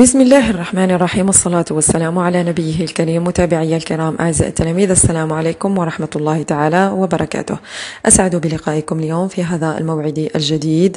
بسم الله الرحمن الرحيم الصلاة والسلام على نبيه الكريم متابعي الكرام أعزائي التلاميذ السلام عليكم ورحمة الله تعالى وبركاته. أسعد بلقائكم اليوم في هذا الموعد الجديد.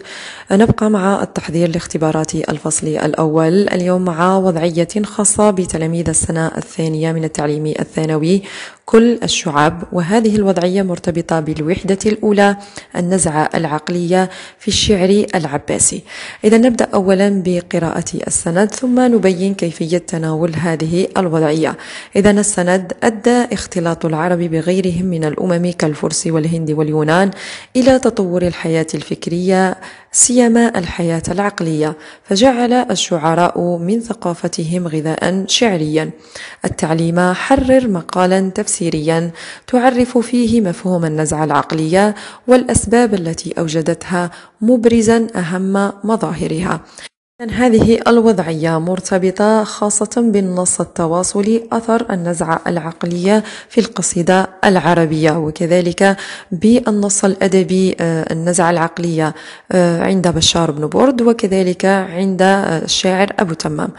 نبقى مع التحضير لاختبارات الفصل الأول اليوم مع وضعية خاصة بتلاميذ السنة الثانية من التعليم الثانوي. كل الشعب وهذه الوضعية مرتبطة بالوحدة الأولى النزعة العقلية في الشعر العباسي. إذا نبدأ أولا بقراءة السند ثم نبين كيفية تناول هذه الوضعية. إذا السند أدى اختلاط العرب بغيرهم من الأمم كالفرس والهند واليونان إلى تطور الحياة الفكرية سيما الحياة العقلية فجعل الشعراء من ثقافتهم غذاء شعريا. التعليم حرر مقالا تفسيريا تعرف فيه مفهوم النزعة العقلية والأسباب التي أوجدتها مبرزا أهم مظاهرها. هذه الوضعية مرتبطة خاصة بالنص التواصلي أثر النزعة العقلية في القصيدة العربية وكذلك بالنص الأدبي آه، النزعة العقلية آه، عند بشار بن برد وكذلك عند الشاعر أبو تمام.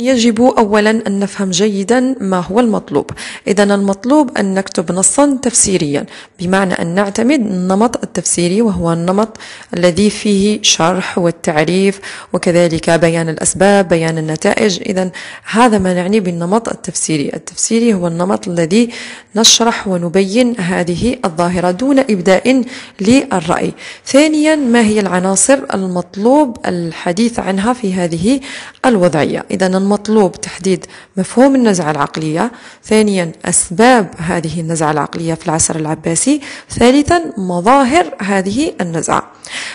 يجب أولا أن نفهم جيدا ما هو المطلوب. إذا المطلوب أن نكتب نصا تفسيريا بمعنى أن نعتمد النمط التفسيري وهو النمط الذي فيه شرح والتعريف وكذلك بيان الأسباب بيان النتائج. إذا هذا ما نعني بالنمط التفسيري. التفسيري هو النمط الذي نشرح ونبين هذه الظاهرة دون إبداء للرأي. ثانيا ما هي العناصر المطلوب الحديث عنها في هذه الوضعية؟ إذا المطلوب تحديد مفهوم النزعة العقلية. ثانيا أسباب هذه النزعة العقلية في العصر العباسي. ثالثا مظاهر هذه النزعة.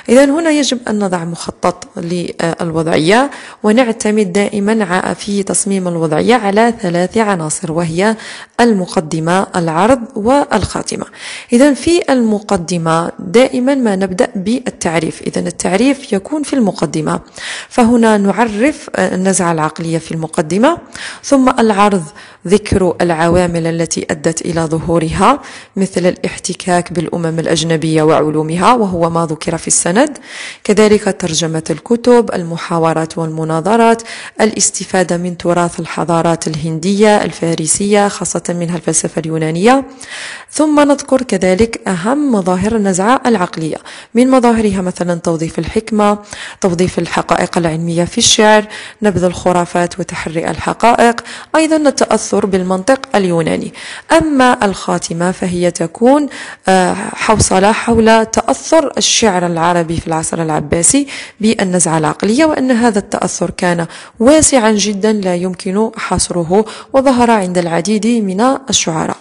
إذا هنا يجب أن نضع مخطط للوضعية ونعتمد دائما في تصميم الوضعية على ثلاث عناصر وهي المقدمة العرض والخاتمة. إذا في المقدمة دائما ما نبدأ بالتعريف. إذا التعريف يكون في المقدمة. فهنا نعرف النزعة العقلية في المقدمة. ثم العرض ذكر العوامل التي أدت إلى ظهورها مثل الاحتكاك بالأمم الأجنبية وعلومها وهو ما ذكر في السند. كذلك ترجمة الكتب المحاورات والمناظرات الاستفادة من تراث الحضارات الهندية الفارسية خاصة منها الفلسفة اليونانية. ثم نذكر كذلك أهم مظاهر النزعة العقلية. من مظاهرها مثلا توظيف الحكمة توظيف الحقائق العلمية في الشعر نبذ الخرافات وتحري الحقائق أيضا التأثر بالمنطق اليوناني. أما الخاتمة فهي تكون آه، حوصلة حول تأثر الشعر العربي في العصر العباسي بالنزعة العقلية وأن هذا التأثر كان واسعا جدا لا يمكن حصره وظهر عند العديد من الشعراء.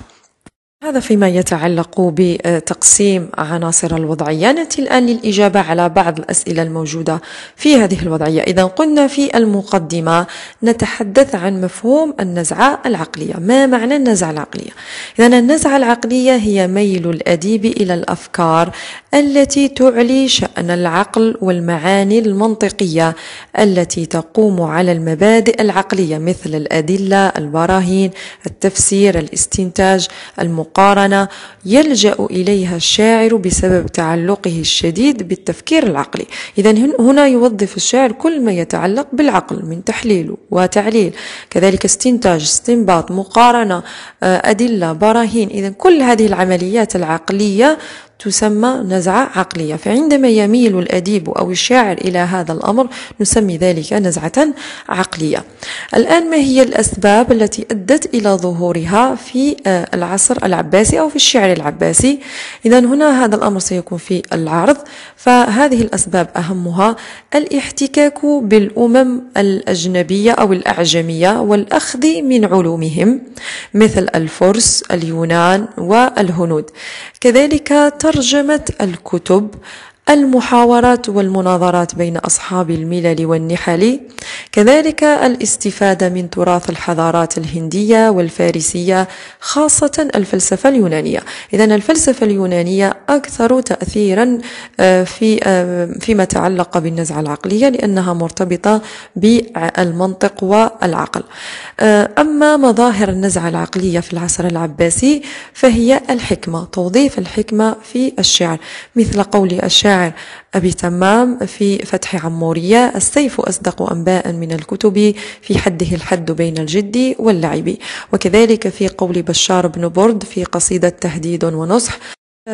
هذا فيما يتعلق بتقسيم عناصر الوضعية نأتي الآن للإجابة على بعض الأسئلة الموجودة في هذه الوضعية. إذا قلنا في المقدمة نتحدث عن مفهوم النزعة العقلية. ما معنى النزعة العقلية؟ إذا النزعة العقلية هي ميل الأديب إلى الأفكار التي تعلي شأن العقل والمعاني المنطقية التي تقوم على المبادئ العقلية مثل الأدلة البراهين التفسير الاستنتاج المقارنة المقارنة يلجأ إليها الشاعر بسبب تعلقه الشديد بالتفكير العقلي. إذا هنا يوظف الشاعر كل ما يتعلق بالعقل من تحليل وتعليل. كذلك استنتاج استنباط مقارنة آه، أدلة براهين. إذا كل هذه العمليات العقلية تسمى نزعة عقلية. فعندما يميل الأديب أو الشاعر إلى هذا الأمر نسمي ذلك نزعة عقلية. الآن ما هي الأسباب التي أدت إلى ظهورها في آه، العصر العباسي أو في الشعر العباسي؟ إذا هنا هذا الأمر سيكون في العرض. فهذه الأسباب أهمها الاحتكاك بالأمم الأجنبية أو الأعجمية والأخذ من علومهم مثل الفرس اليونان والهنود. كذلك ترجمة الكتب المحاورات والمناظرات بين أصحاب الملل والنحل. كذلك الاستفادة من تراث الحضارات الهندية والفارسية خاصة الفلسفة اليونانية. إذا الفلسفة اليونانية أكثر تأثيرا آه، في آه، فيما تعلق بالنزعة العقلية لأنها مرتبطة بالمنطق والعقل. آه، أما مظاهر النزعة العقلية في العصر العباسي فهي الحكمة توظيف الحكمة في الشعر مثل قول الشاعر الشاعر أبي تمام في فتح عمورية السيف أصدق أنباء من الكتب في حده الحد بين الجد واللعب. وكذلك في قول بشار بن برد في قصيدة تهديد ونصح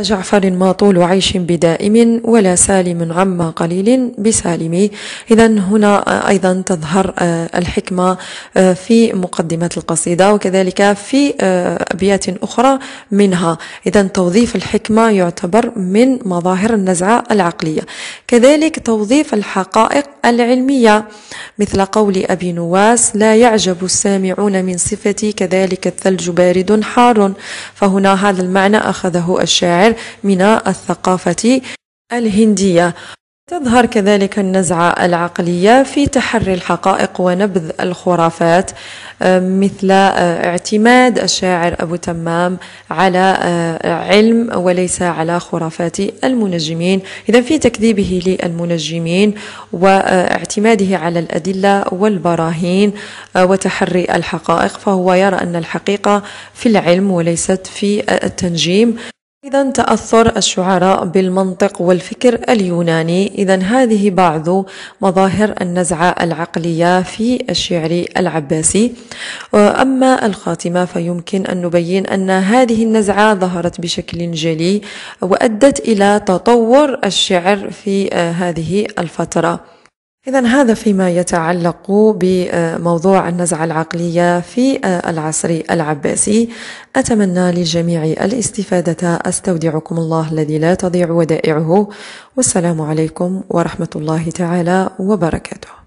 جعفر ما طول عيش بدائم ولا سالم عما قليل بسالم. إذا هنا أيضا تظهر آه، الحكمة آه، في مقدمة القصيدة وكذلك في آه، أبيات أخرى منها. إذا توظيف الحكمة يعتبر من مظاهر النزعة العقلية. كذلك توظيف الحقائق العلمية مثل قول أبي نواس لا يعجب السامعون من صفتي كذلك الثلج بارد حار. فهنا هذا المعنى أخذه الشاعر. الشاعر من الثقافة الهندية. تظهر كذلك النزعة العقلية في تحري الحقائق ونبذ الخرافات مثل اعتماد الشاعر أبو تمام على علم وليس على خرافات المنجمين. إذا في تكذيبه للمنجمين واعتماده على الأدلة والبراهين وتحري الحقائق فهو يرى أن الحقيقة في العلم وليست في التنجيم. إذا تأثر الشعراء بالمنطق والفكر اليوناني. إذا هذه بعض مظاهر النزعة العقلية في الشعر العباسي. أما الخاتمة فيمكن أن نبين أن هذه النزعة ظهرت بشكل جلي وأدت إلى تطور الشعر في هذه الفترة. إذا هذا فيما يتعلق بموضوع النزعة العقلية في العصر العباسي. أتمنى للجميع الاستفادة. أستودعكم الله الذي لا تضيع ودائعه. والسلام عليكم ورحمة الله تعالى وبركاته.